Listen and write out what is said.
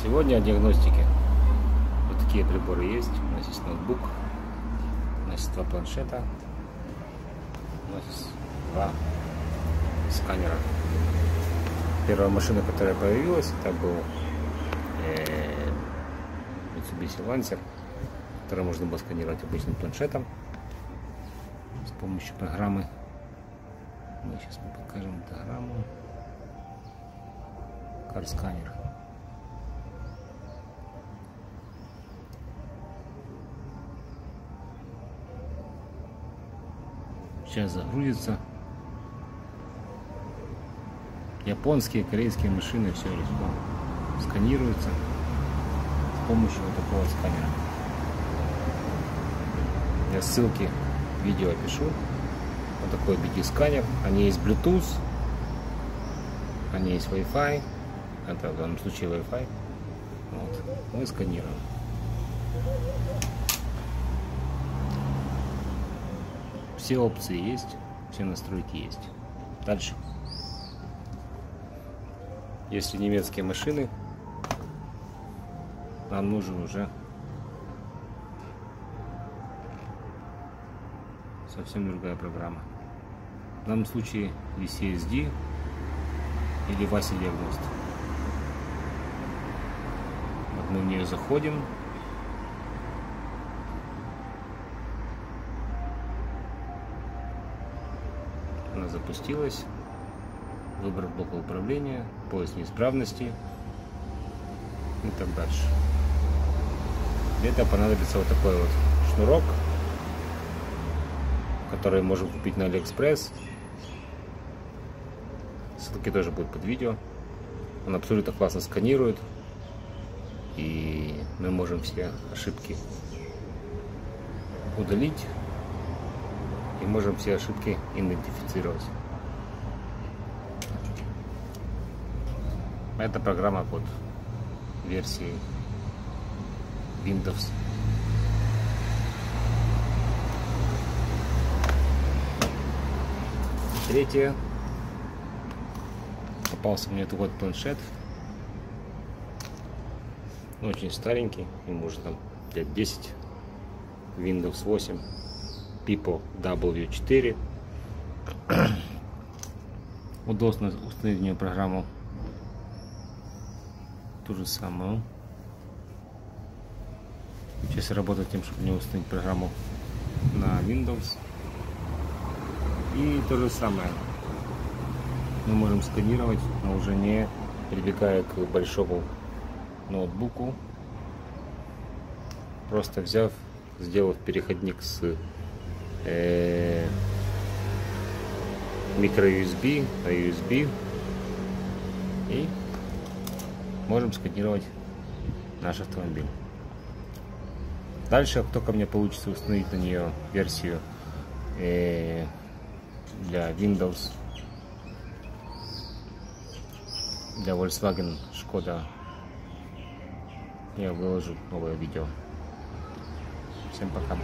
Сегодня о диагностике. Вот такие приборы есть. У нас есть ноутбук, у нас есть два планшета, у нас есть два сканера. Первая машина, которая появилась, это был э, Mitsubishi Lancer, который можно было сканировать обычным планшетом с помощью программы. Мы сейчас покажем программу. Карсканер. Сейчас загрузится. Японские, корейские машины, все легко с помощью вот такого сканера. Я ссылки видео опишу. Вот такой BD-сканер. Они есть Bluetooth, они есть Wi-Fi. Это в данном случае Wi-Fi. Вот. Мы сканируем. Все опции есть, все настройки есть. Дальше. Если немецкие машины, нам нужен уже совсем другая программа. В данном случае VCSD или Вася Диагност. Вот мы в нее заходим. Она запустилась. Выбор блока управления, поиск неисправности и так дальше. Для этого понадобится вот такой вот шнурок, который можем купить на Алиэкспресс. Ссылки тоже будут под видео. Он абсолютно классно сканирует. И мы можем все ошибки удалить. И можем все ошибки идентифицировать. Это программа под версией Windows. Третье. Попался мне такой планшет. Очень старенький, ему уже там лет 10. Windows 8. Pipo W4. Удобно установить в нее программу ту же самую. Сейчас я работаю тем, чтобы не установить программу на Windows. И то же самое. Мы можем сканировать, но уже не прибегая к большому ноутбуку. Просто взяв, сделав переходник с микро USB USB и можем сканировать наш автомобиль. Дальше, как только мне получится установить на нее версию э, для Windows, для Volkswagen Skoda, я выложу новое видео. Всем пока.